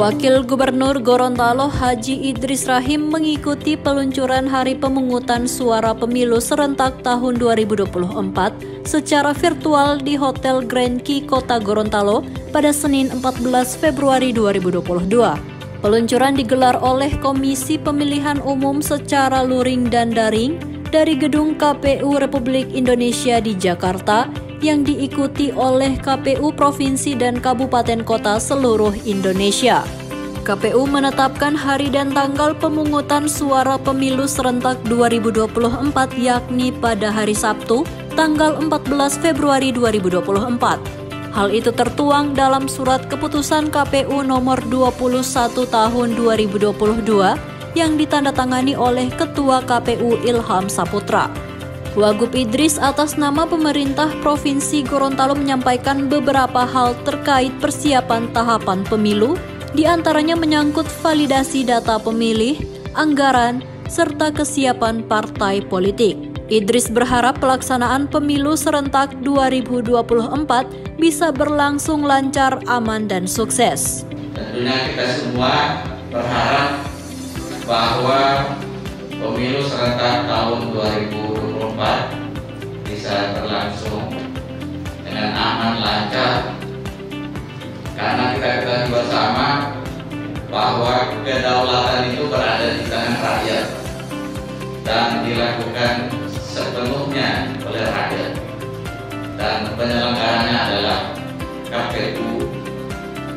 Wakil Gubernur Gorontalo Haji Idris Rahim mengikuti peluncuran Hari Pemungutan Suara Pemilu serentak tahun 2024 secara virtual di Hotel Grand Key Kota Gorontalo pada Senin 14 Februari 2022. Peluncuran digelar oleh Komisi Pemilihan Umum secara luring dan daring dari Gedung KPU Republik Indonesia di Jakarta yang diikuti oleh KPU Provinsi dan Kabupaten Kota seluruh Indonesia. KPU menetapkan hari dan tanggal pemungutan suara pemilu serentak 2024 yakni pada hari Sabtu, tanggal 14 Februari 2024. Hal itu tertuang dalam surat keputusan KPU nomor 21 tahun 2022 yang ditandatangani oleh Ketua KPU Ilham Saputra. Wagub Idris atas nama pemerintah Provinsi Gorontalo menyampaikan beberapa hal terkait persiapan tahapan pemilu, di antaranya menyangkut validasi data pemilih, anggaran, serta kesiapan partai politik. Idris berharap pelaksanaan pemilu serentak 2024 bisa berlangsung lancar, aman, dan sukses. Tentunya kita semua berharap bahwa pemilu serentak tahun 2024 bisa berlangsung dengan aman lancar. Karena kita ketahui bersama bahwa kedaulatan itu berada di tangan rakyat dan dilakukan sepenuhnya oleh rakyat. Dan penyelenggaranya adalah KPU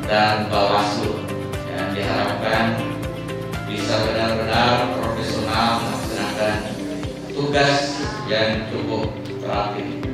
dan Bawaslu yang diharapkan bisa benar-benar profesional melaksanakan tugas yang cukup terapi.